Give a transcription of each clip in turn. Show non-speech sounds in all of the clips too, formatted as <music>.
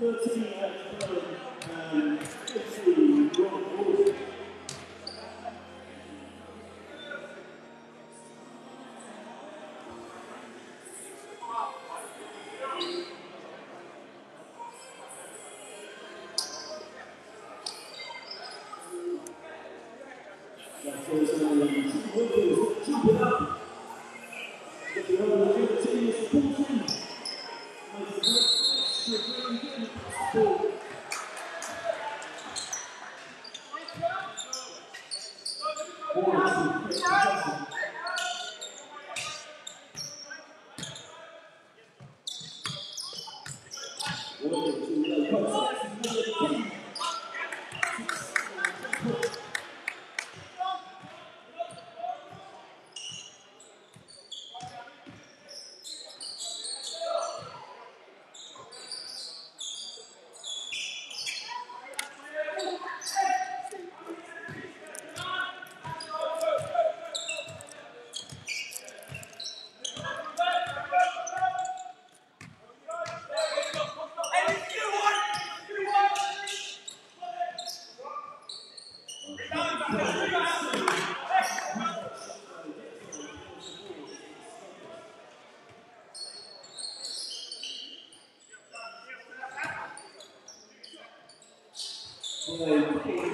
13 has thrown um, Okay.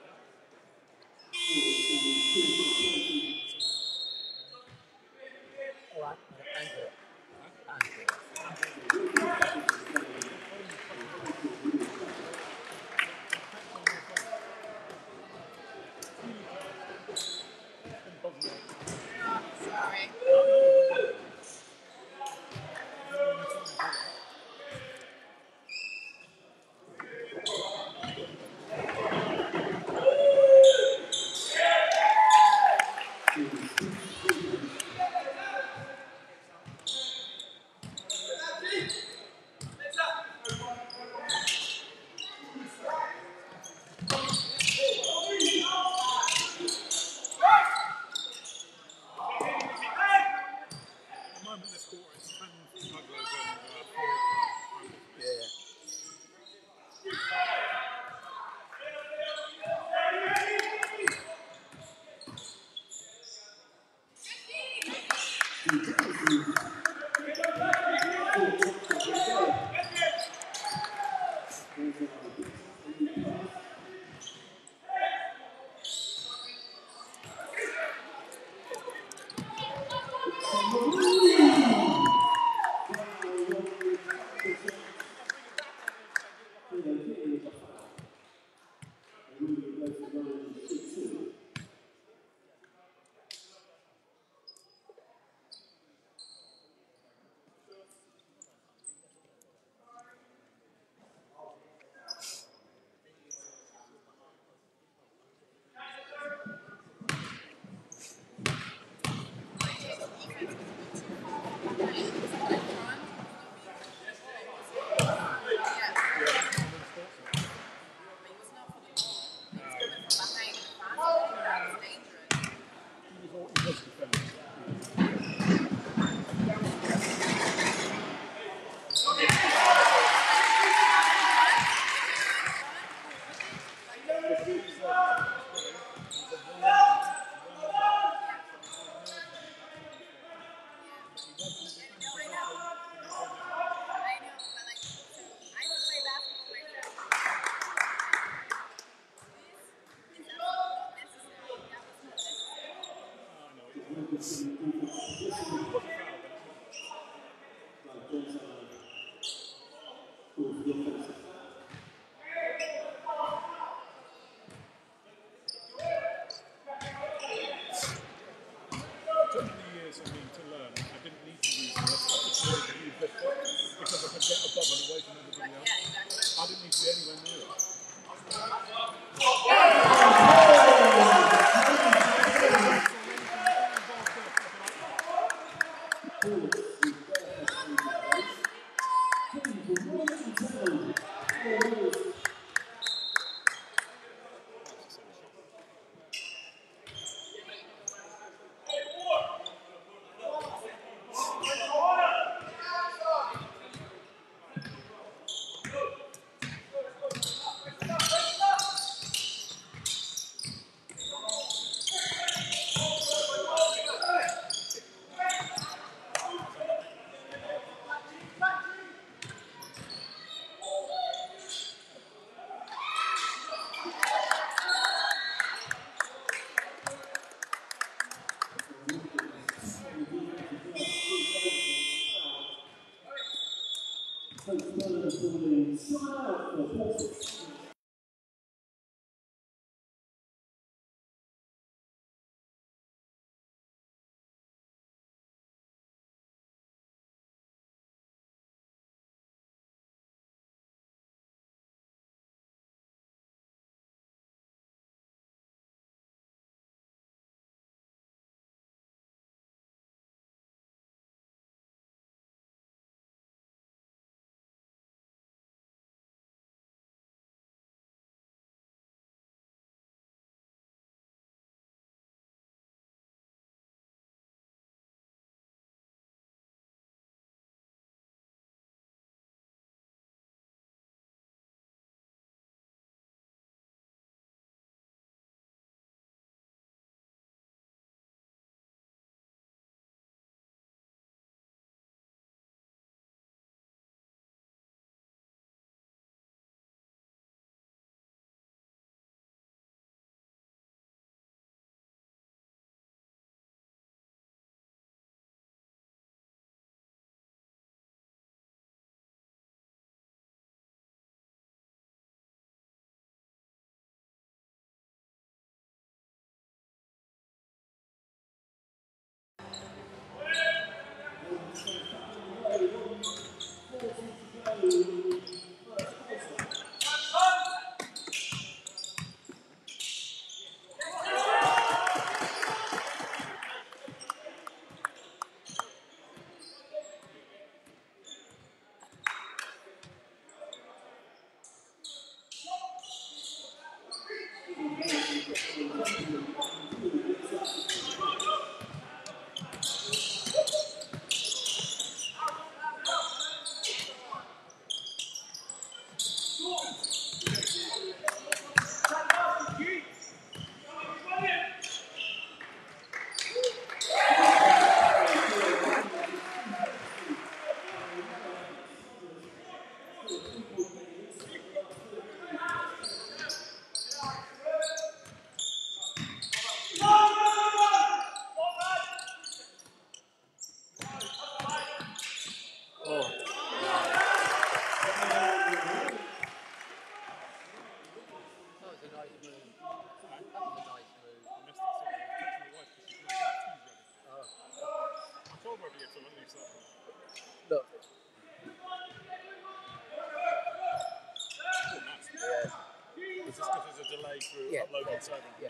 outside. Yeah.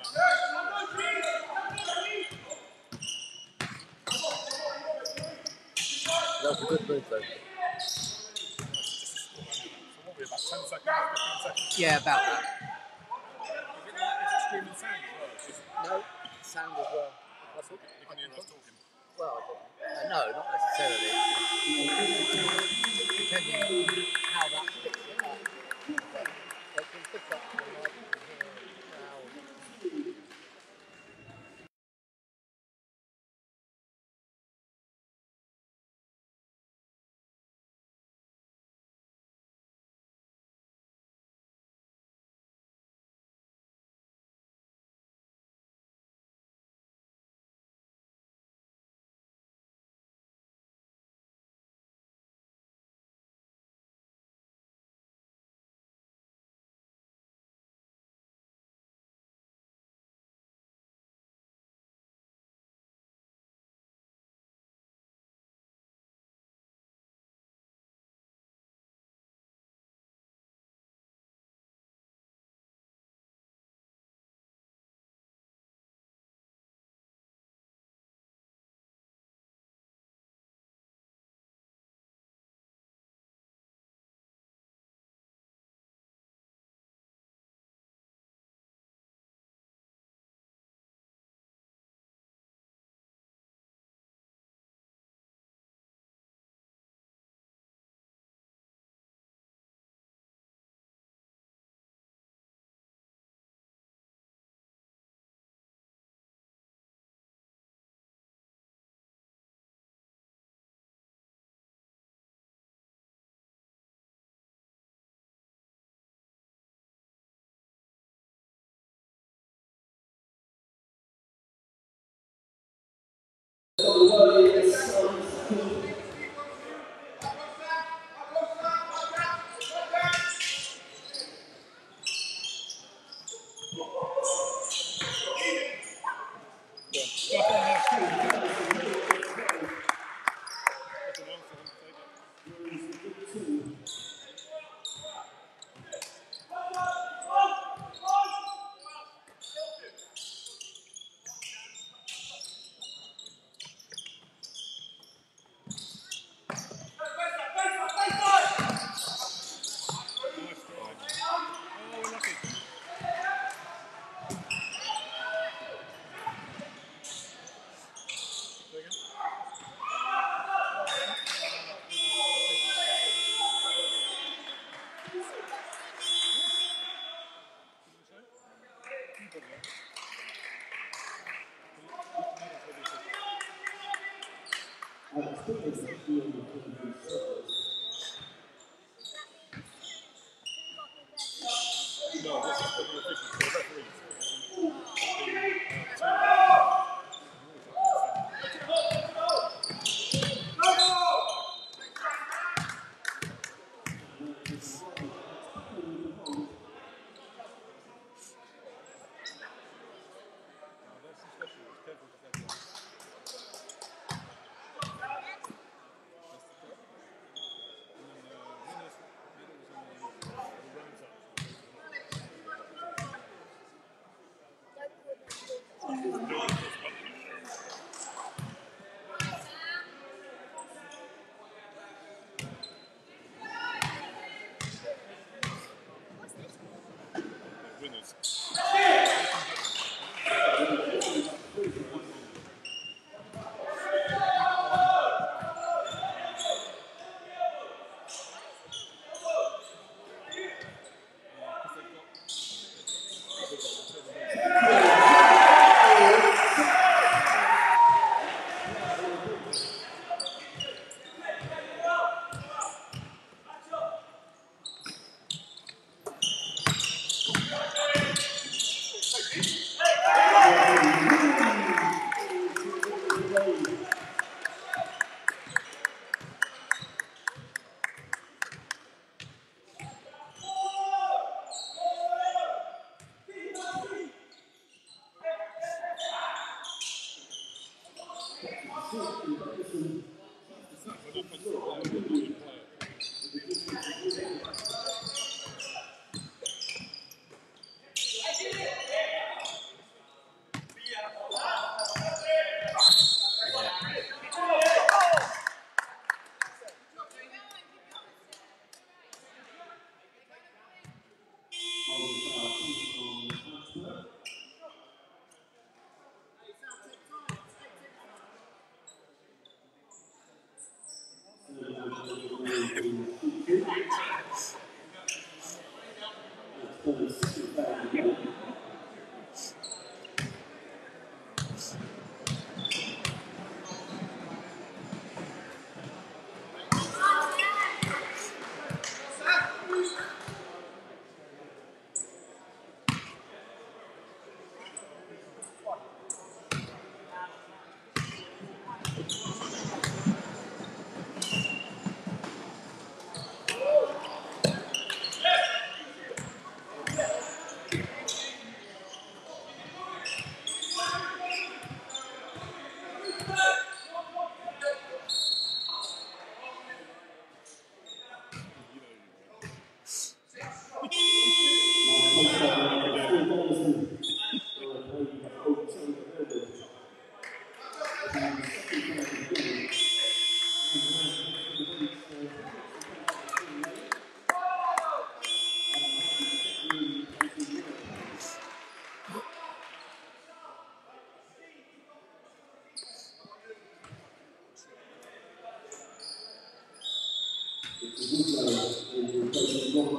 That was a good move, though. So what we about 10 seconds, 15 seconds? Yeah, about that. Is it like it's screaming sound as well? No, sound as well. That's what, you can hear us talking. well, uh, no, not necessarily. Depending how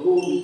Gonna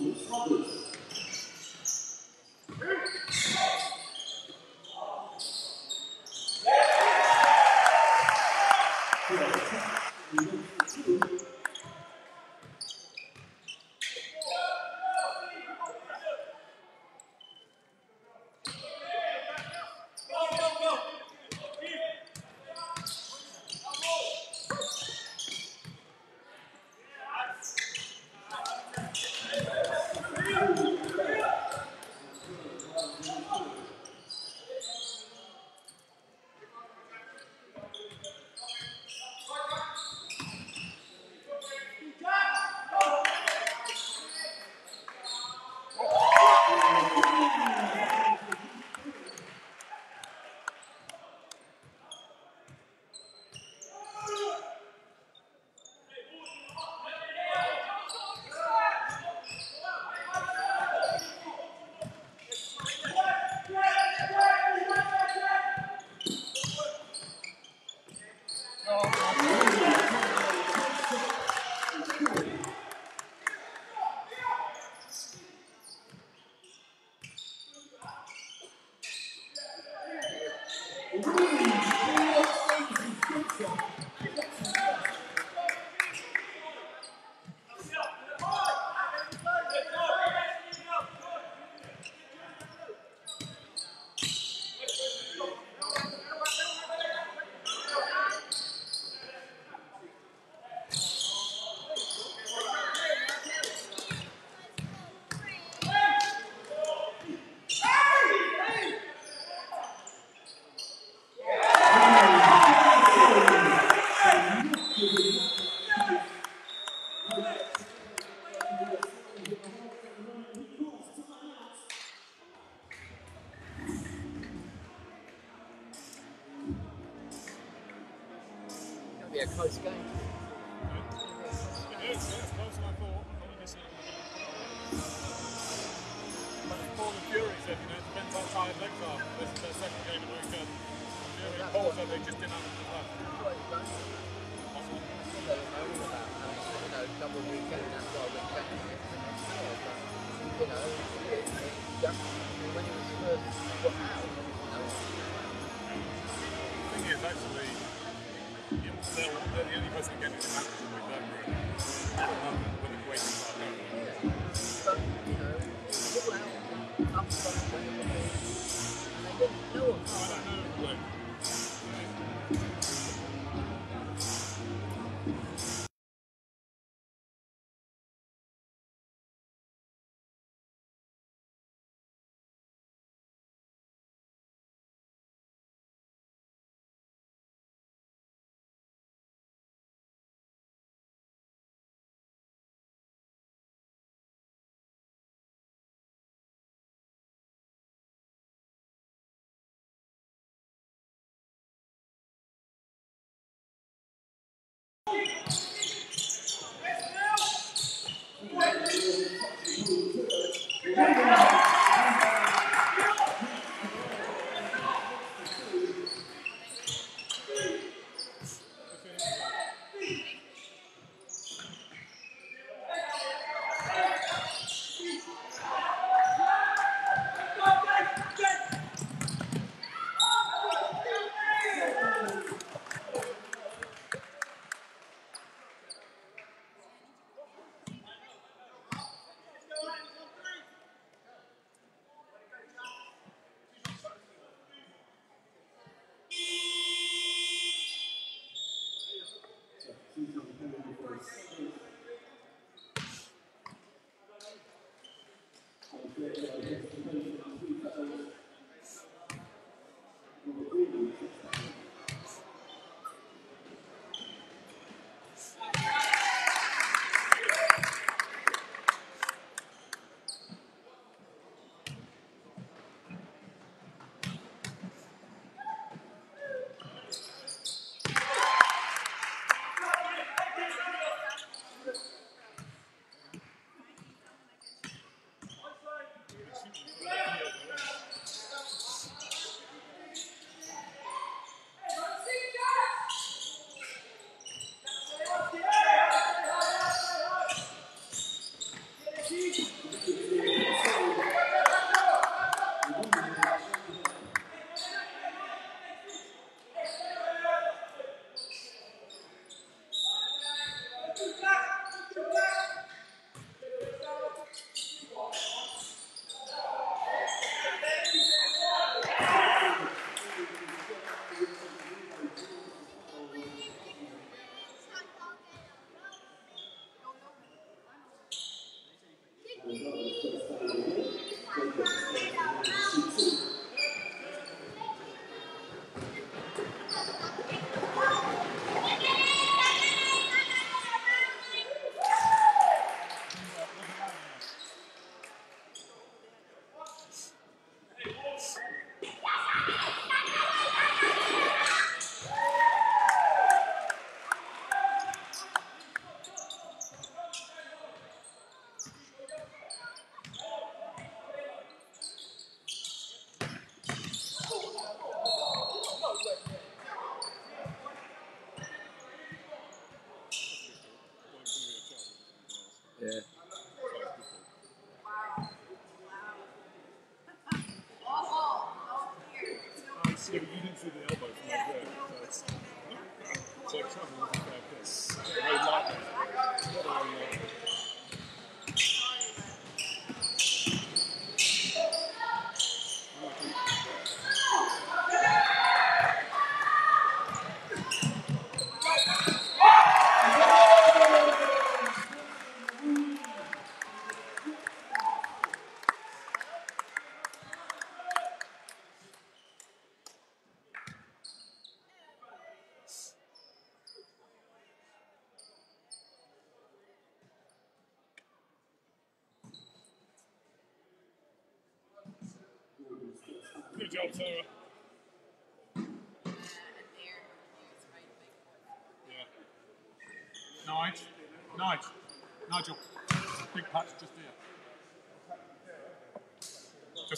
be a close game.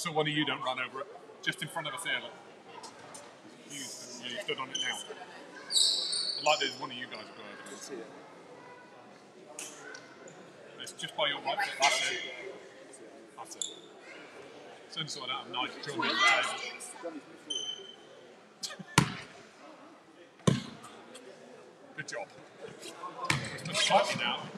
So one of you don't run over it. Just in front of us here. You, you stood on it now. I'd like there's one of you guys go over it. It's just by your right. That's it. That's it. Soon sort out a nice job on the table. Good job. It's tighter now.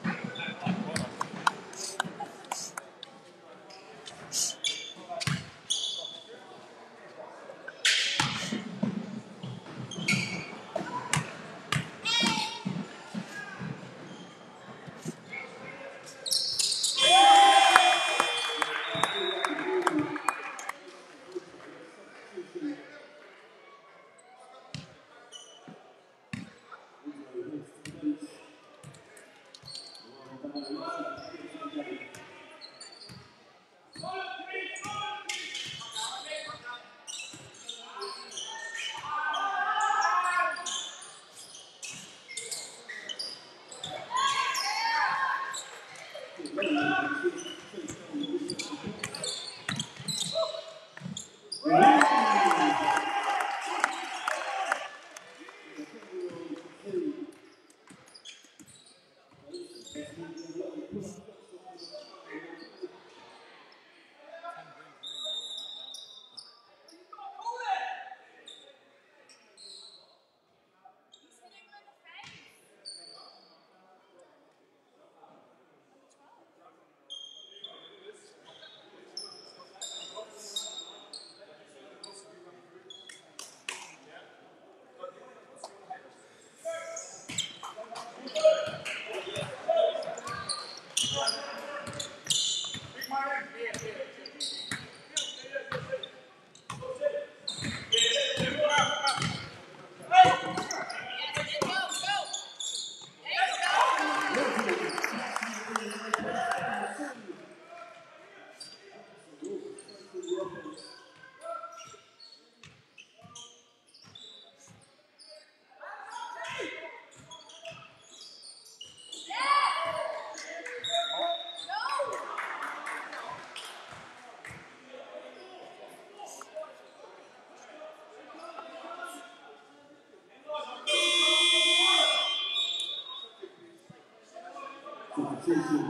Substitution for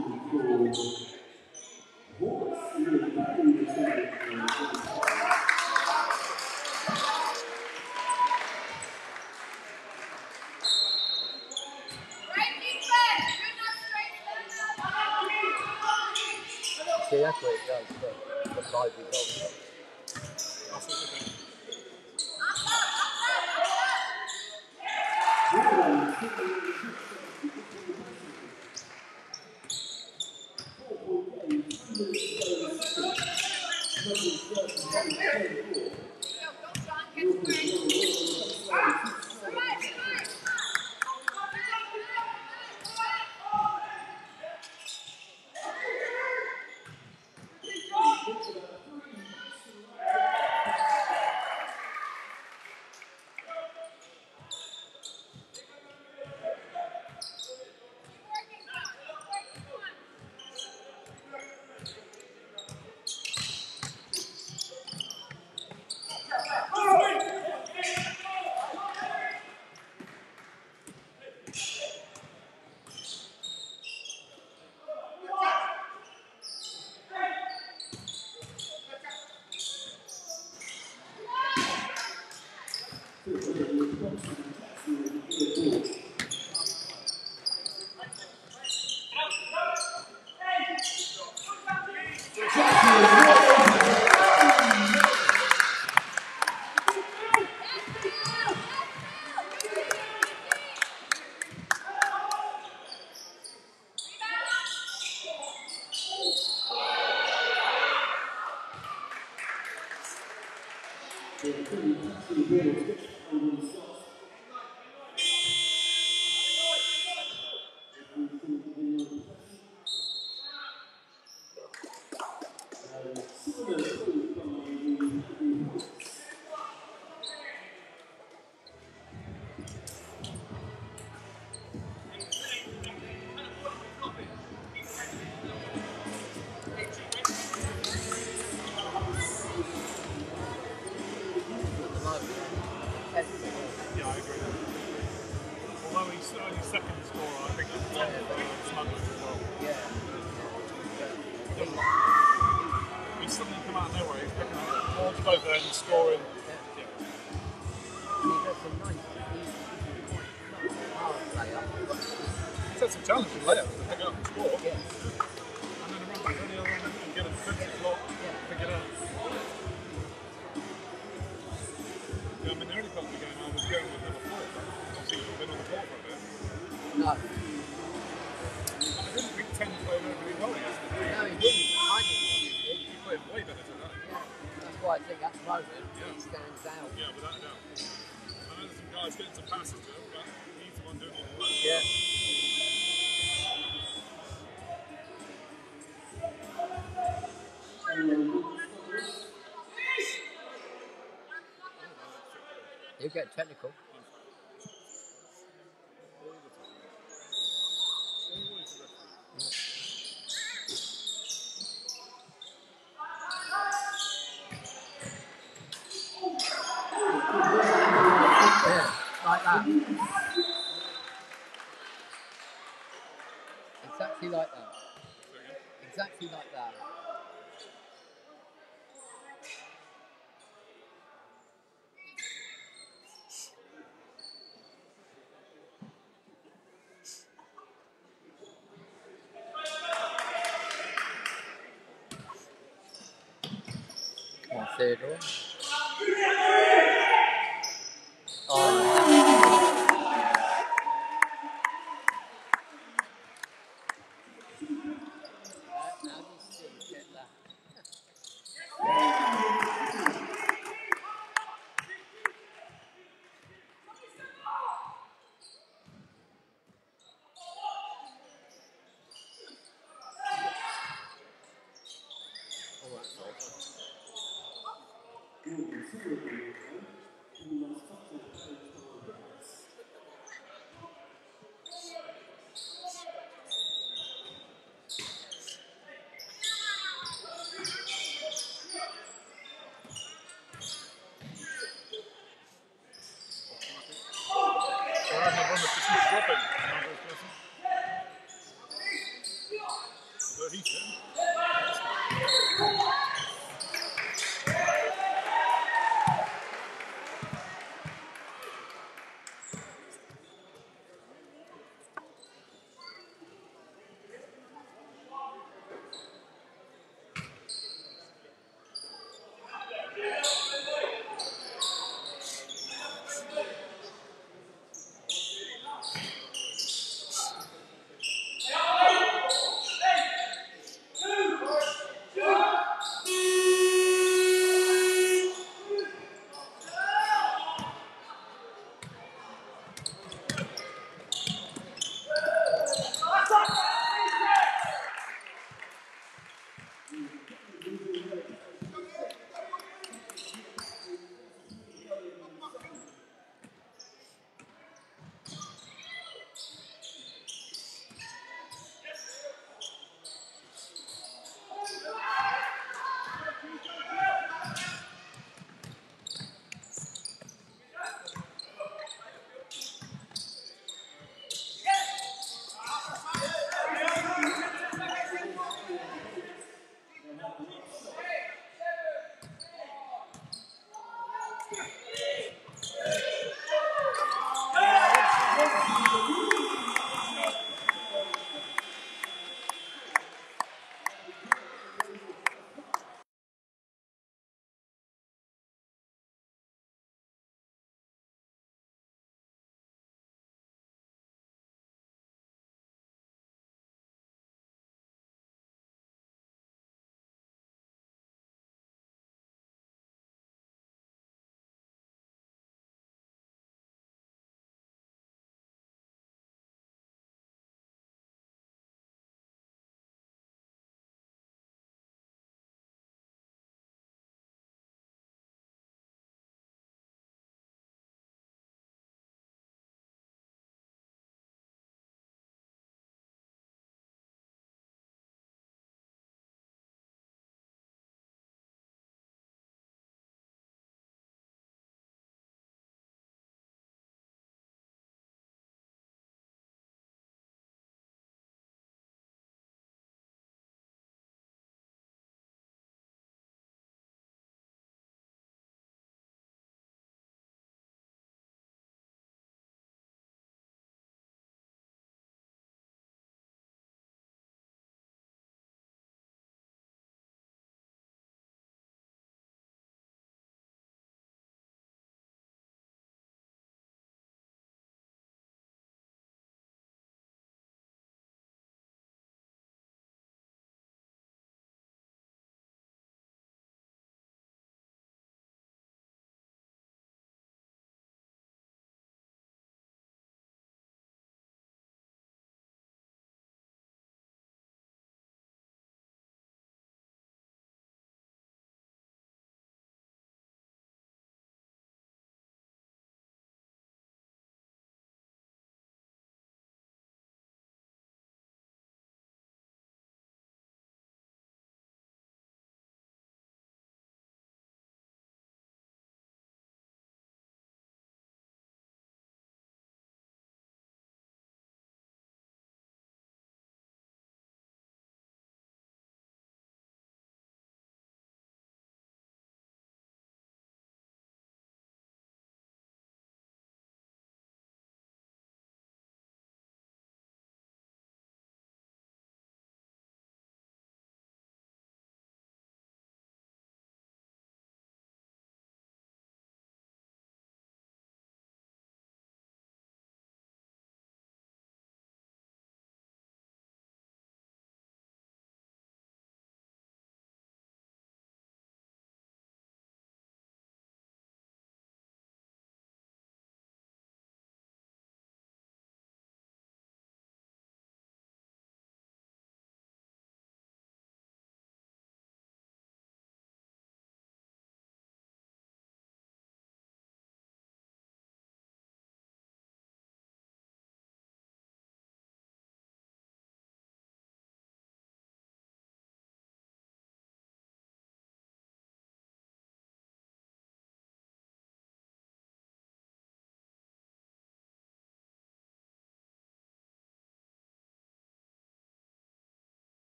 scoring. get technical. Like that. Exactly like that. Exactly like that. later on.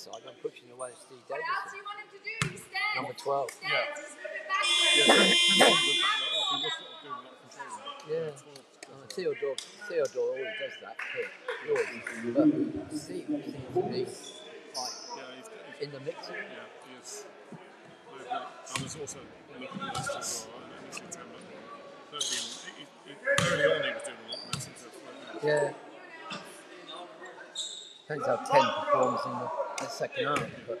Side, I'm pushing away at Steve What else do you want him to do? He stands. Number 12. He stands. Just move it Yeah, backwards. he was doing a lot of controlling. Yeah. Twelve- Uh, Theodore, Theodore always does that. Hit. He always. But Steve seems to be like Yeah, he's, he's, in the mixer. yeah, he is. I agree. Was also looking at this as well, and in September. 13, he, he, early on he was doing a lot, and since it's Yeah. Depends how ten performs in the, the second half, but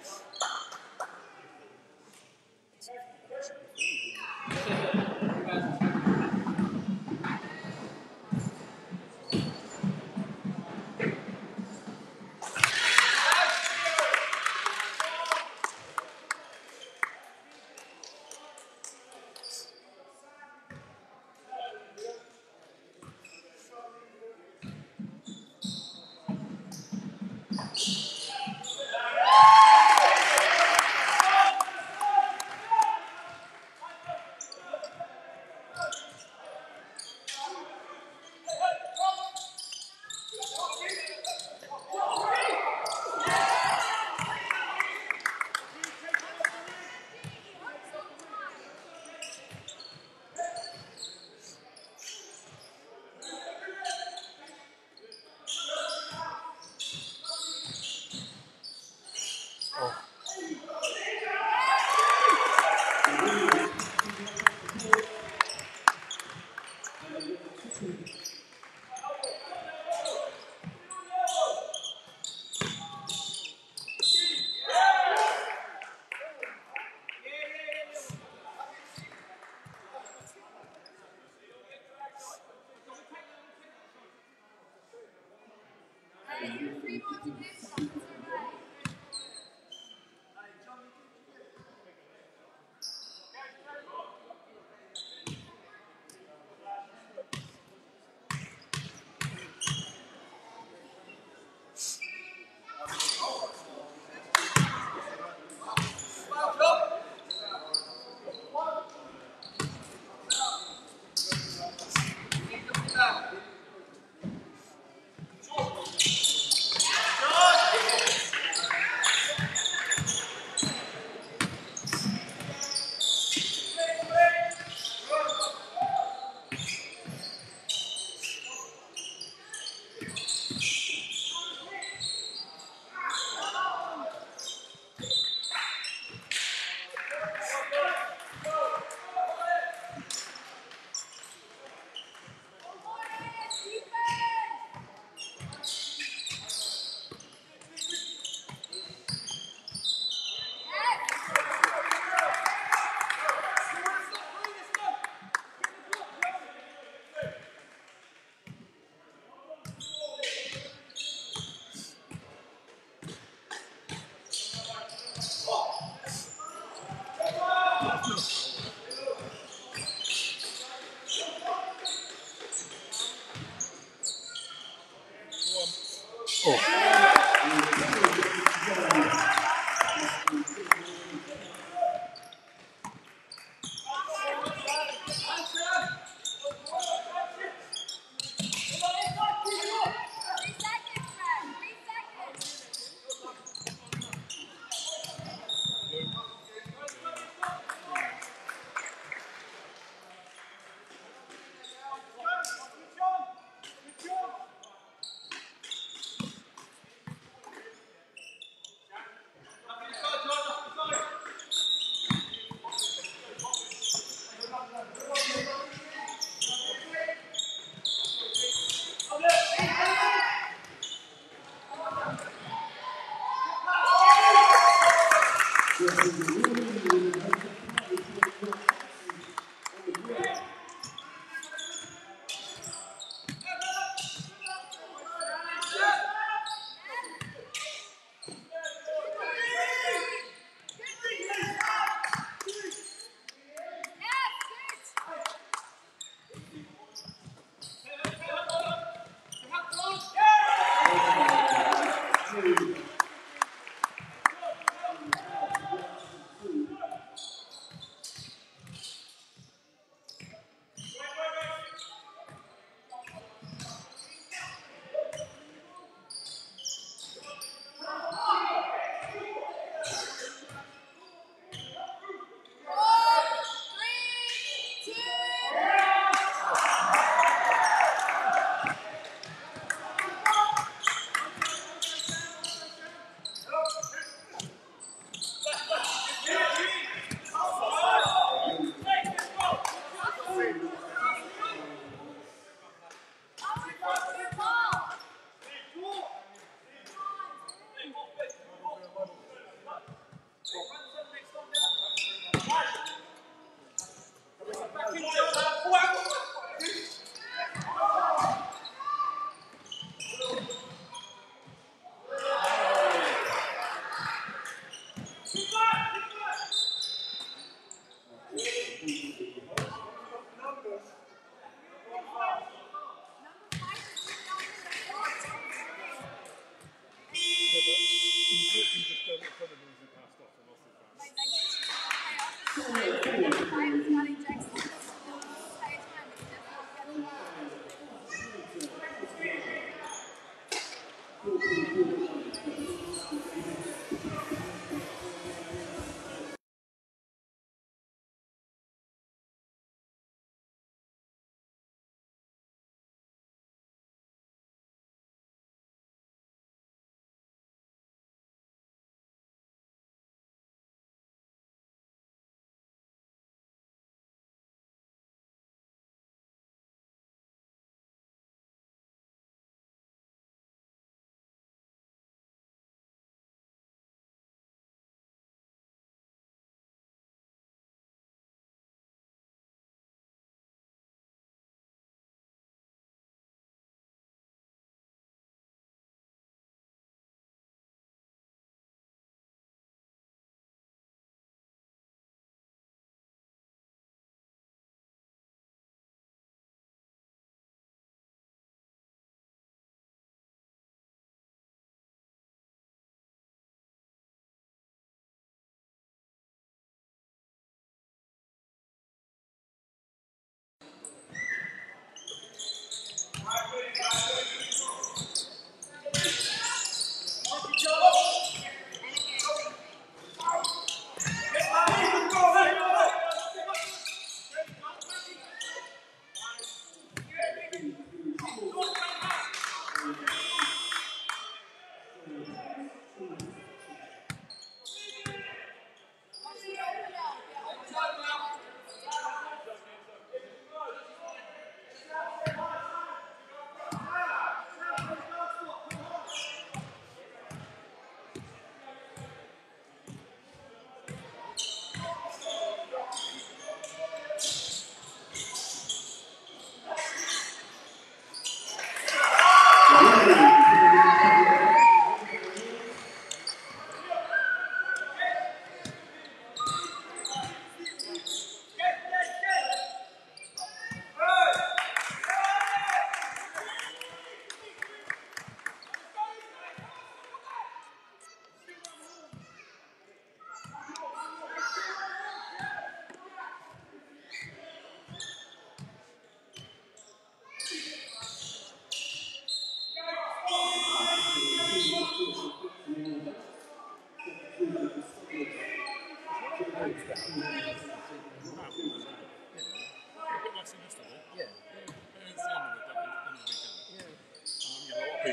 you're free more to do stuff. It's alright. Three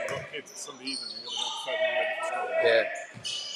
got kids it's Sunday evening, you've got to go to bed and ready for school. Yeah.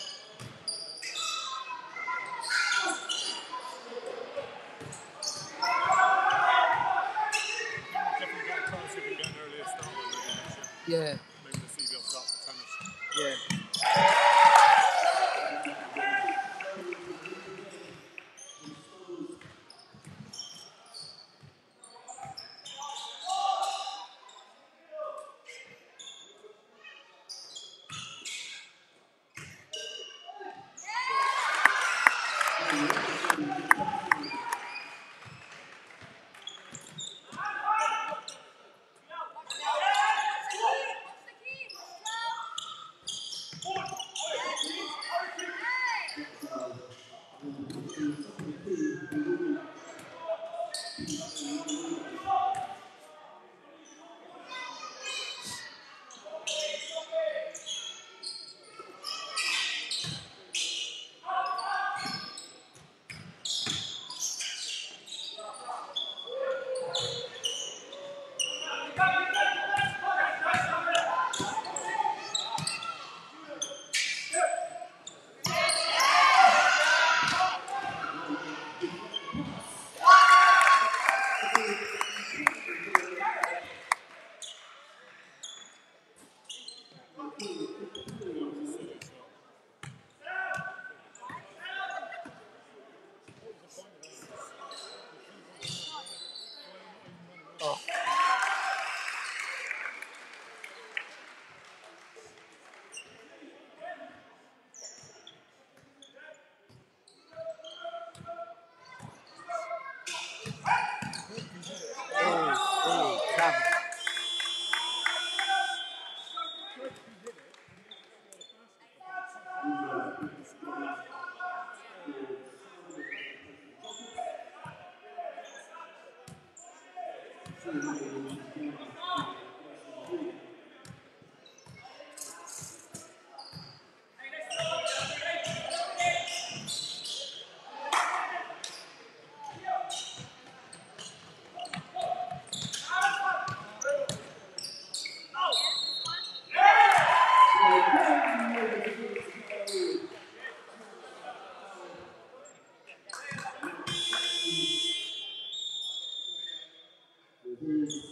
嗯。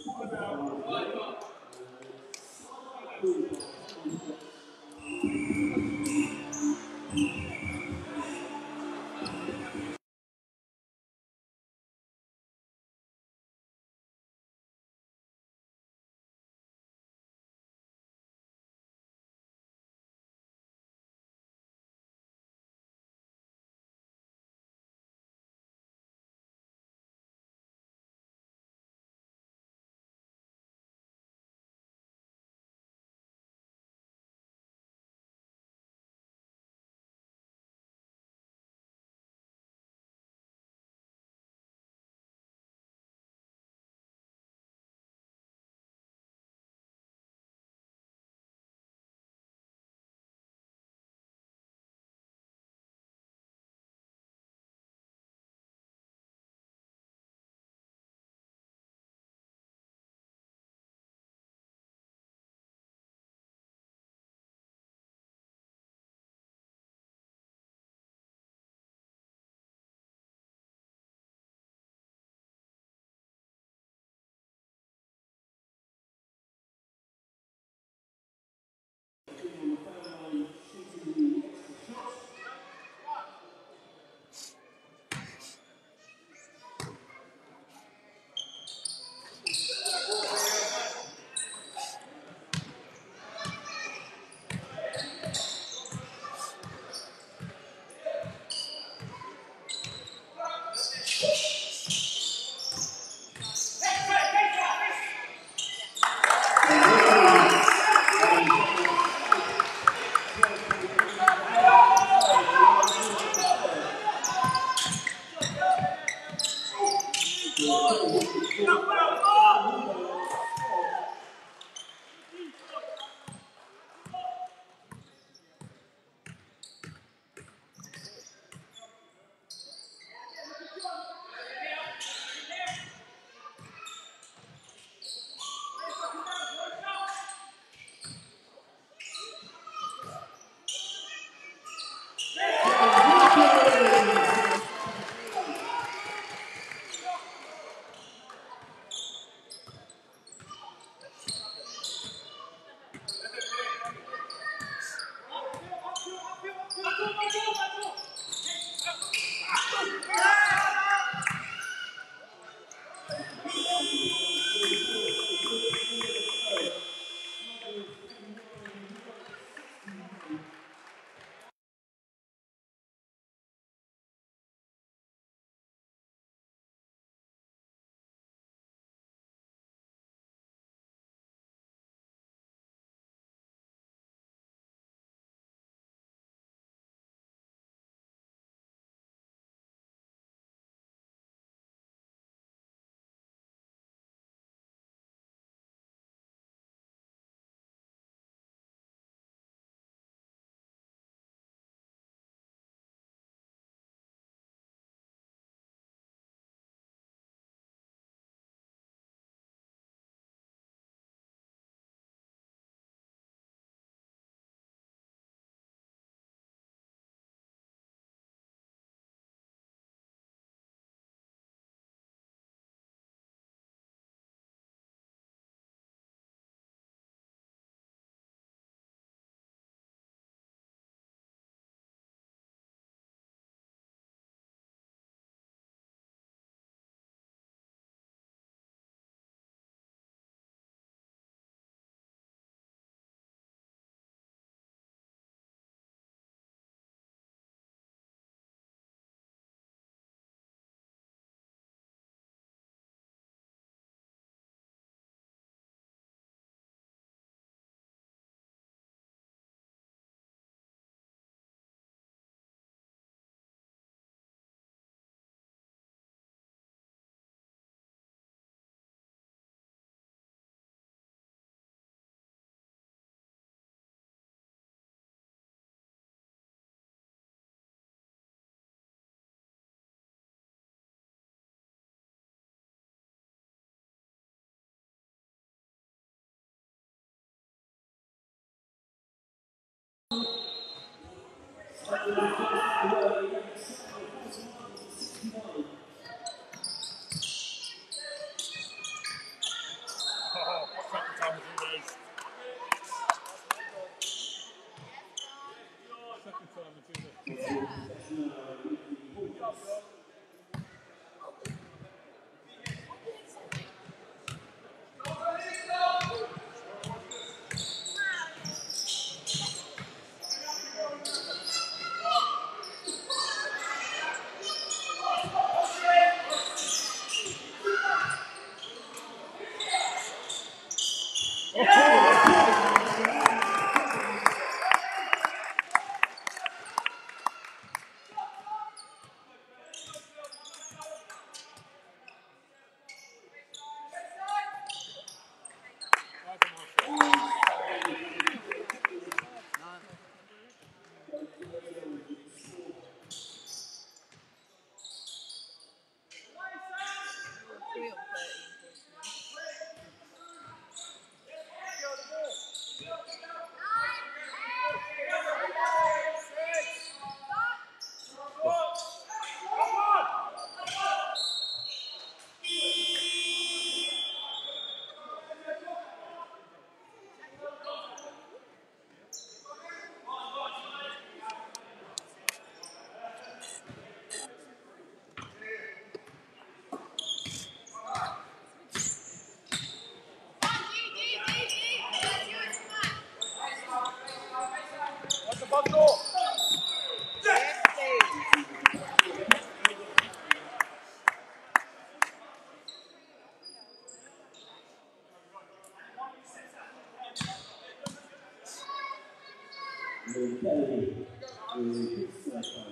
Kelly is his uh, finally.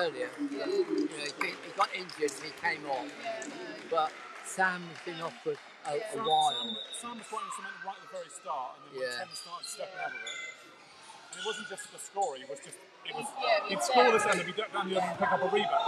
Earlier. You know, he, he got injured and he came off. But Sam's been off for a, a Sam, while. Sam, Sam was fighting something right at the very start, and then when Yeah. Started stepping out of it, and it wasn't just the score; it was just it was Yeah, he'd score this end, and he'd down the other and pick up a rebound.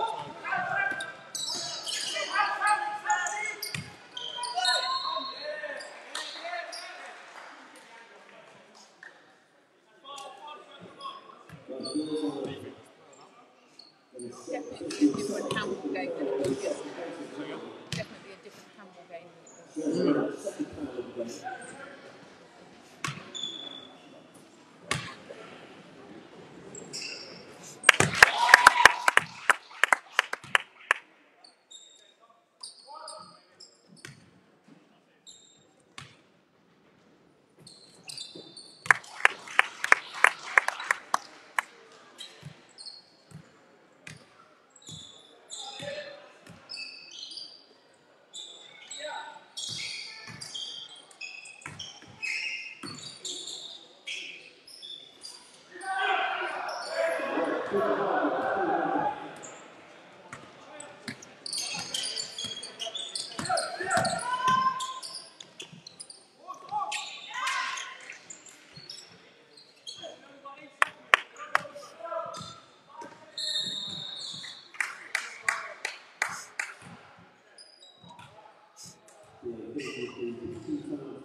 What's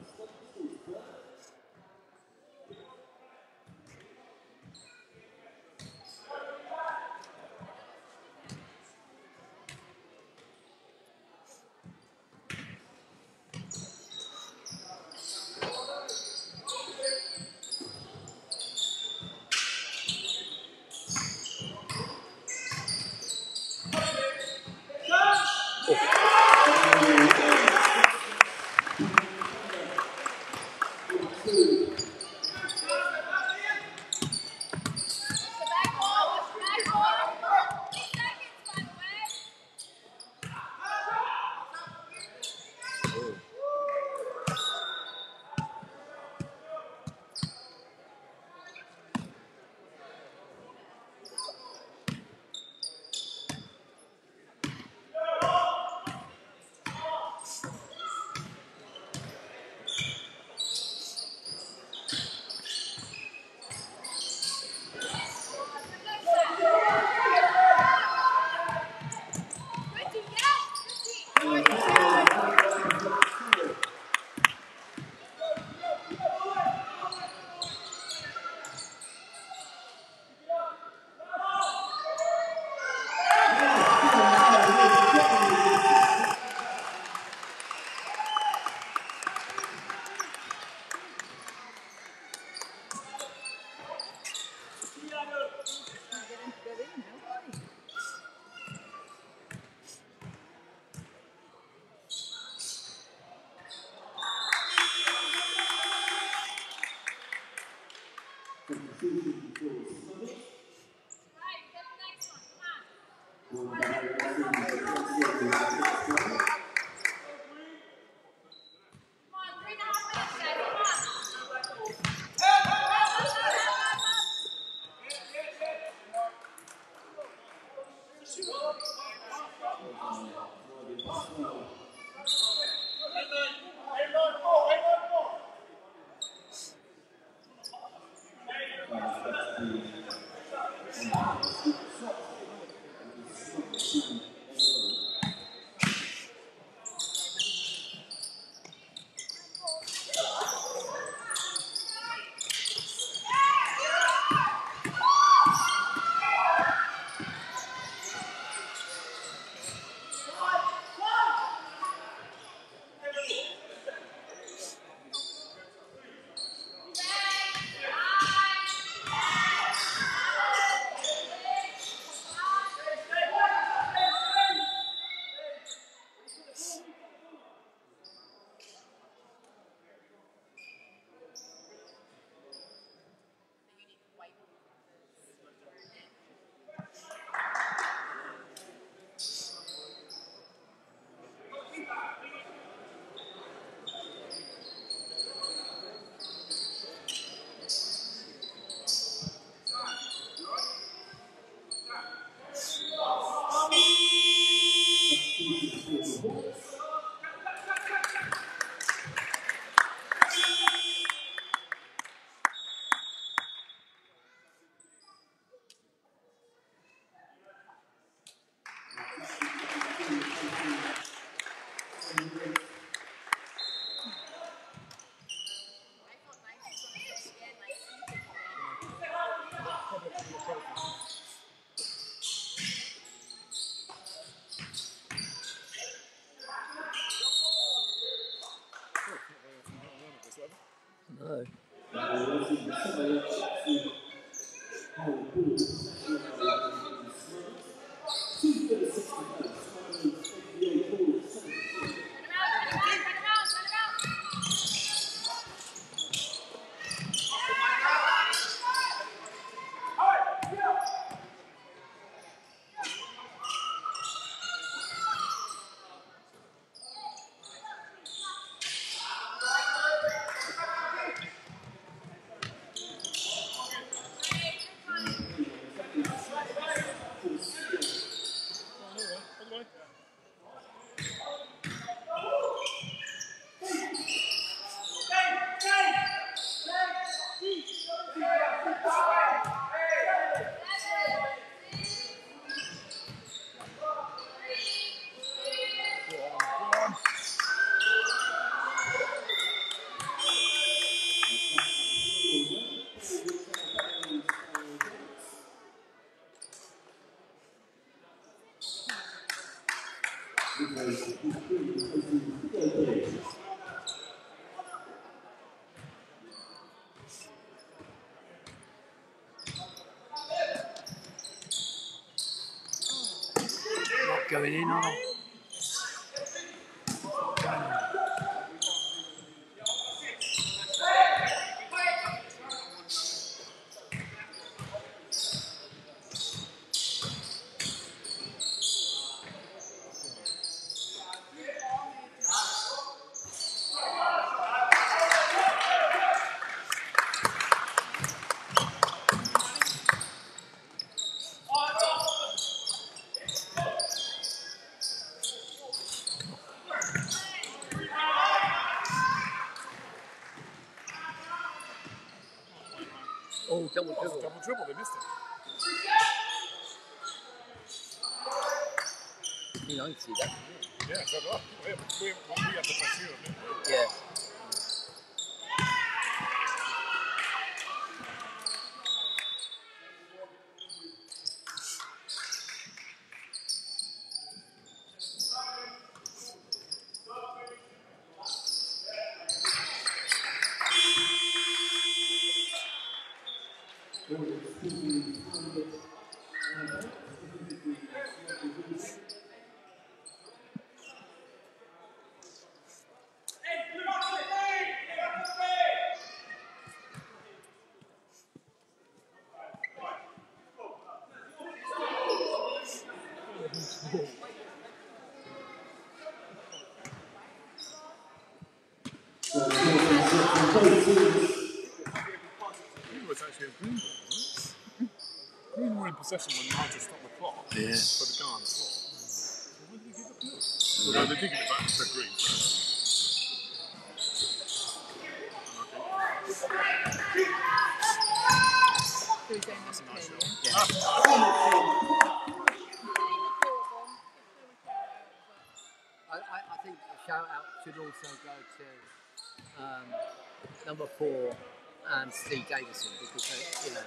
Not going dribble. They missed it. You know, I see that. Yeah, so do We, we, we had the pressure a bit. Yeah. Green was actually a green ball, wasn't it? Green were in possession when Nigel stopped the clock Yeah. for the guy on the floor. So did he give it blue? No, they did give it back to green. Who's That's a nice shot. yeah? I, I, I think a shout out should also go to um, number four, um, Steve Davison, because they, you know,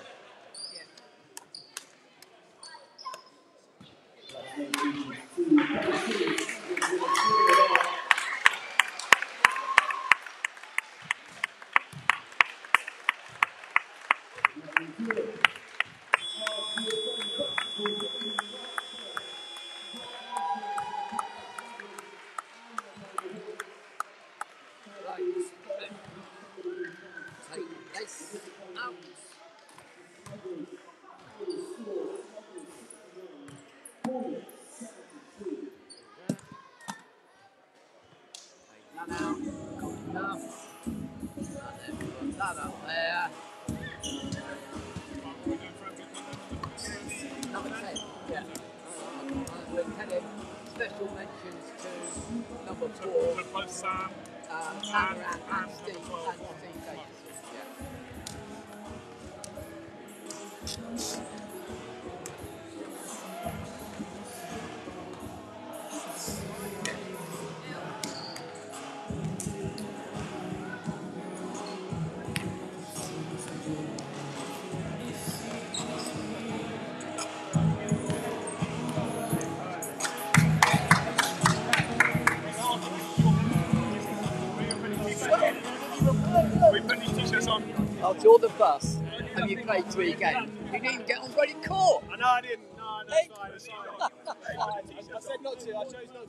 All the fuss, and you played three games, you didn't even get on bloody court. I know I didn't. No, Hey. that's fine. That's fine. <laughs> I, I said not to. I chose not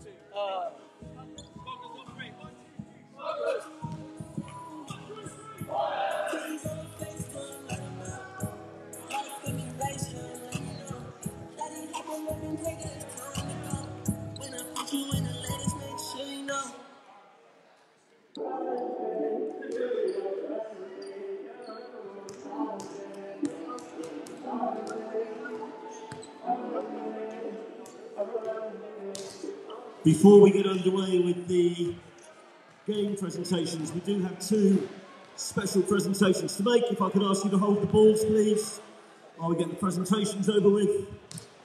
Before we get underway with the game presentations, we do have two special presentations to make. If I could ask you to hold the balls, please, while we get the presentations over with.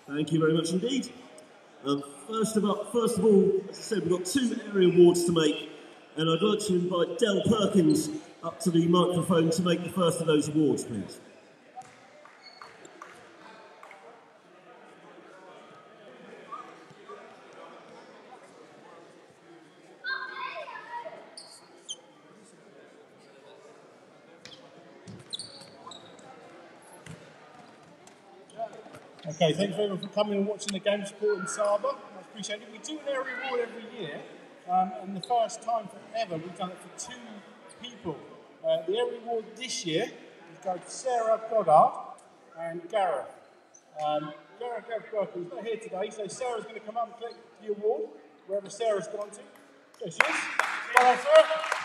Thank you very much indeed. Um, first, of all, first of all, as I said, we've got two area awards to make, and I'd like to invite Del Perkins up to the microphone to make the first of those awards, please. Okay, thanks very much for coming and watching the game supporting Saba. I appreciate it. We do an area award every year, um, and the first time forever we've done it for two people. Uh, the area award this year is going to Sarah Goddard and Gareth. Um, Gareth Goddard is not here today, so Sarah's going to come up and collect the award wherever Sarah's gone to. There she is. Well Sarah.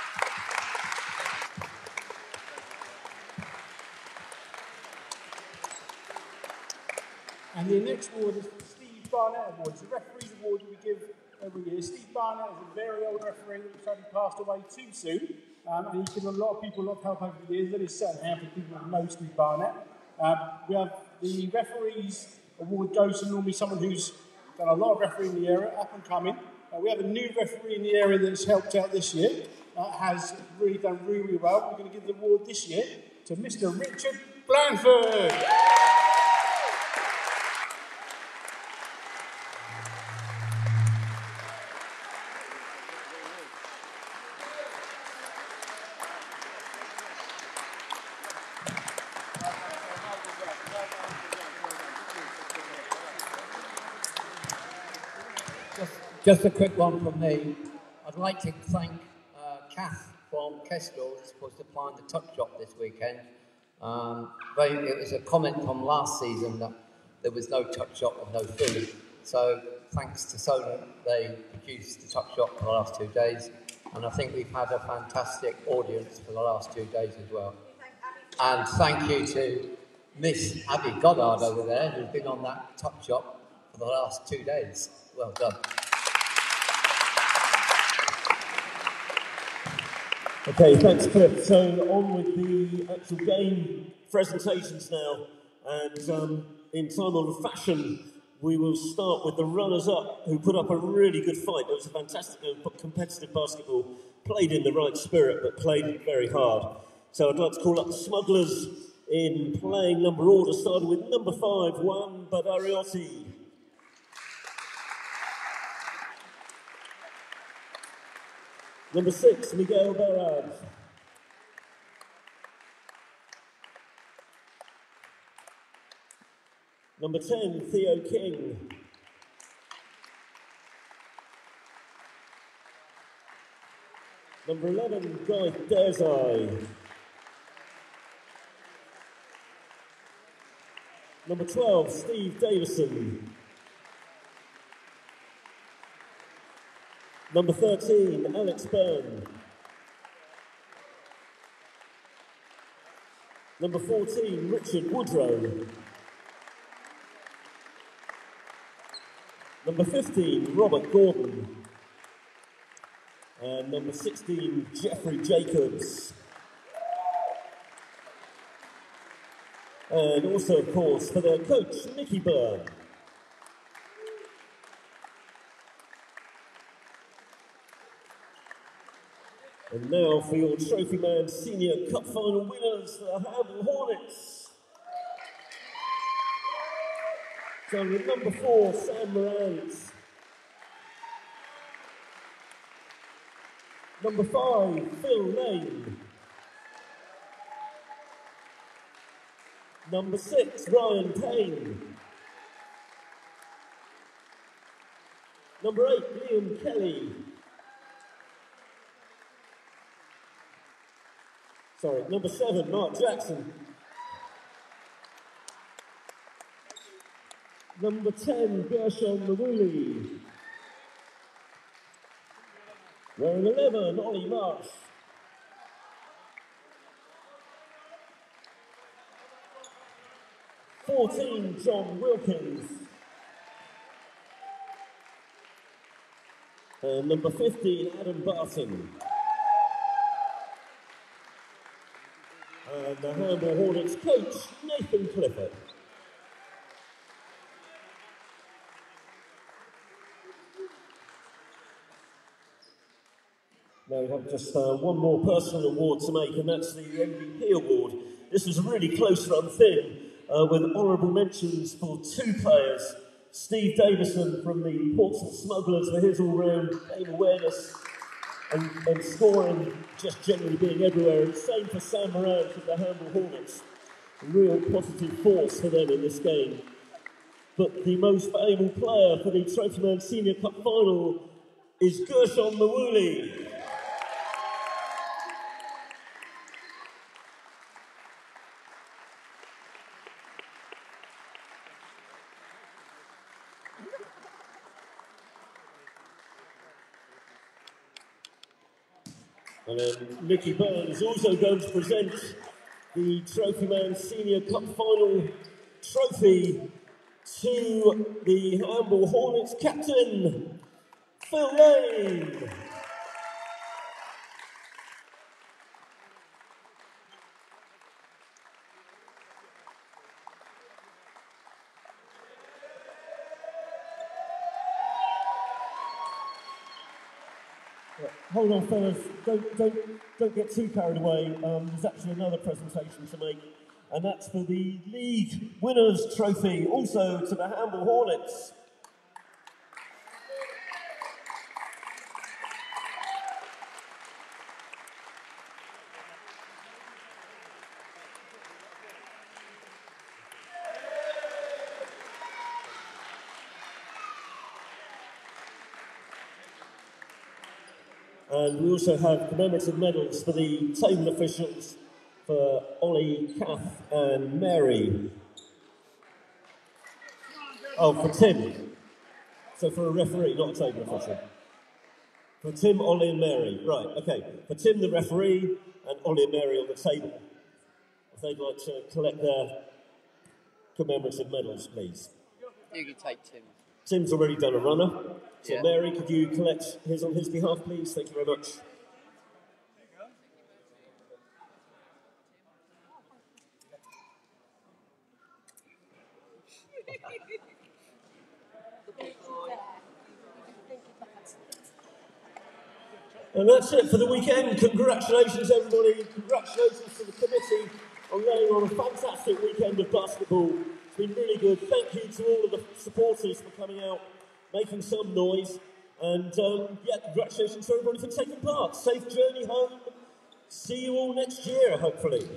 And the next award is the Steve Barnett Award. It's a referees award that we give every year. Steve Barnett is a very old referee that sadly passed away too soon. Um, and he's given a lot of people a lot of help over the years. That is certain hand for people who know Steve Barnett. Um, we have the referees award goes to normally someone who's done a lot of refereeing in the area, up and coming. Uh, we have a new referee in the area that's helped out this year, uh, has really done really, really well. We're going to give the award this year to Mr. Richard Blanford. Just, a quick one from me. I'd like to thank uh, Kath from Kestrel, who's supposed to the tuck shop this weekend. Um, very, it was a comment from last season that there was no tuck shop and no food. So thanks to Solent, they produced the tuck shop for the last two days. And I think we've had a fantastic audience for the last two days as well. And thank you to Miss Abby Goddard over there, who's been on that tuck shop for the last two days. Well done. Okay, thanks, Cliff. So on with the actual game presentations now, and um, in time on fashion, we will start with the runners-up who put up a really good fight. It was a fantastic uh, competitive basketball, played in the right spirit, but played very hard. So I'd like to call up the smugglers in playing number order, starting with number five, Juan Badariotti. Number six, Miguel Barad. Um, number 10, Theo King. Number 11, Guy Desai. Number 12, Steve Davison. Number 13, Alex Byrne. Number 14, Richard Woodrow. Number 15, Robert Gordon. And number 16, Jeffrey Jacobs. And also, of course, for their coach, Nicky Byrne. And now for your Trophyman Senior Cup Final winners, the Hamble Hornets. So with number four, Sam Morant. Number five, Phil Lane. Number six, Ryan Payne. Number eight, Liam Kelly. Sorry, number seven, Mark Jackson. Number 10, Gershon Mawuli. Wearing 11, Ollie Marsh. Fourteen, John Wilkins. And number 15, Adam Barton. And the Hamble Hornets coach, Nathan Clifford. Now we have just uh, one more personal award to make, and that's the MVP award. This was a really close run thing, uh, with honourable mentions for two players. Steve Davison from the Portsmouth Smugglers for his all-round game awareness and, and scoring, just generally being everywhere. And same for Sam Moran from the Hamble Hornets. A real positive force for them in this game. But the most valuable player for the Trophyman Senior Cup final is Gershon Mawuli. And then Mickey Byrne is also going to present the Trophyman Senior Cup Final trophy to the Hamble Hornets captain, Phil Lane. Hold on, fellas. Don't, don't, don't get too carried away. Um, there's actually another presentation to make, and that's for the league winners' trophy, also to the Hamble Hornets. Uh, and we also have commemorative medals for the table officials for Ollie, Kath, and Mary. Oh, for Tim. So for a referee, not a table official. For Tim, Ollie, and Mary. Right, okay. For Tim, the referee, and Ollie and Mary on the table. If they'd like to collect their commemorative medals, please. You can take Tim. Tim's already done a runner. So, Yeah. Mary, could you collect his on his behalf, please? Thank you very much. And that's it for the weekend. Congratulations, everybody. Congratulations to the committee on laying on a fantastic weekend of basketball. It's been really good. Thank you to all of the supporters for coming out, making some noise. And um, yeah, congratulations to everybody for taking part. Safe journey home. See you all next year, hopefully.